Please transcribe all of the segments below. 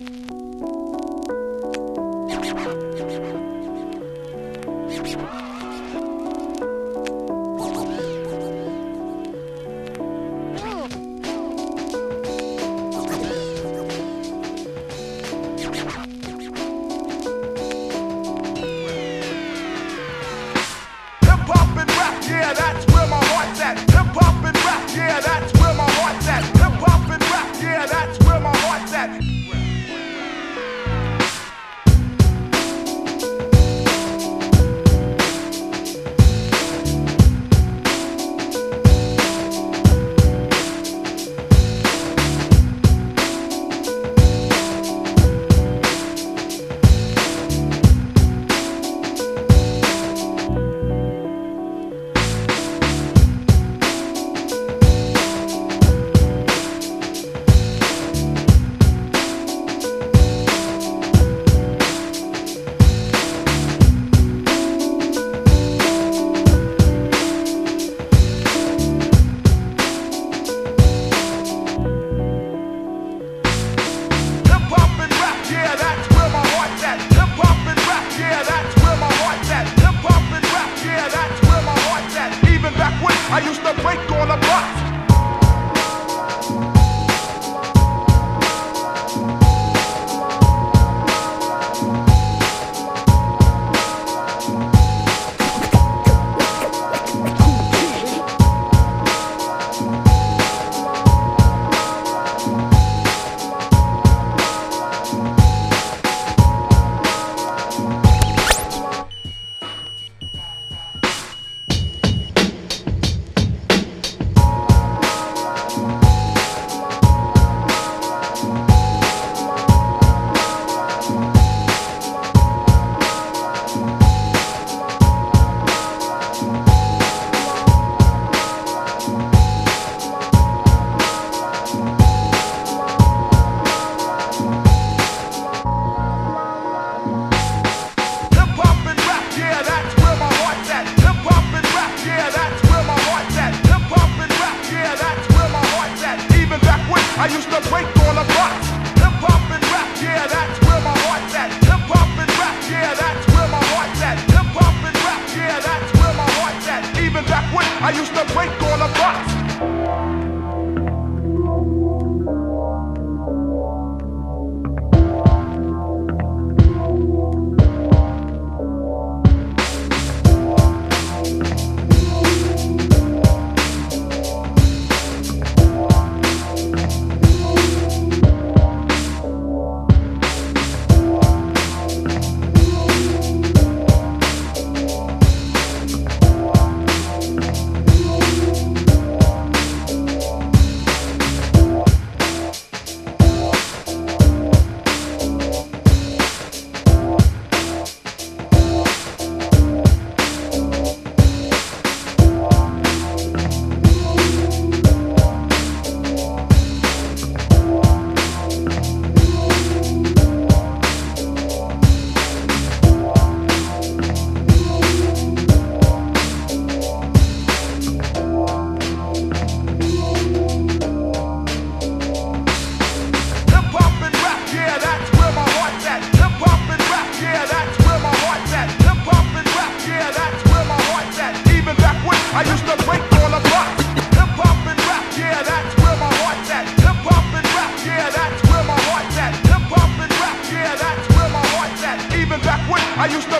Hip I used to break all the blocks. Hip hop and rap, yeah, that's where my heart's at. Hip hop and rap, yeah, that's where my heart's at. Hip hop and rap, yeah, that's where my heart's at. Even back when I used to break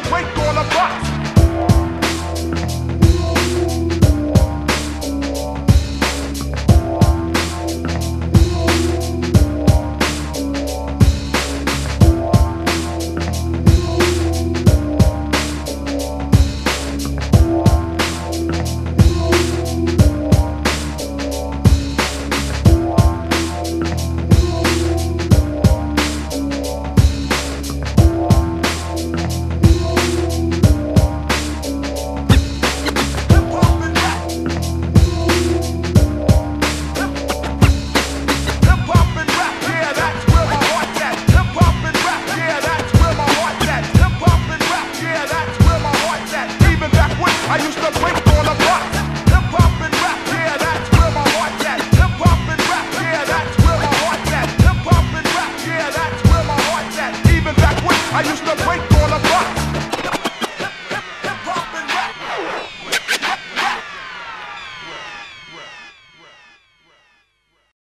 break all the blocks.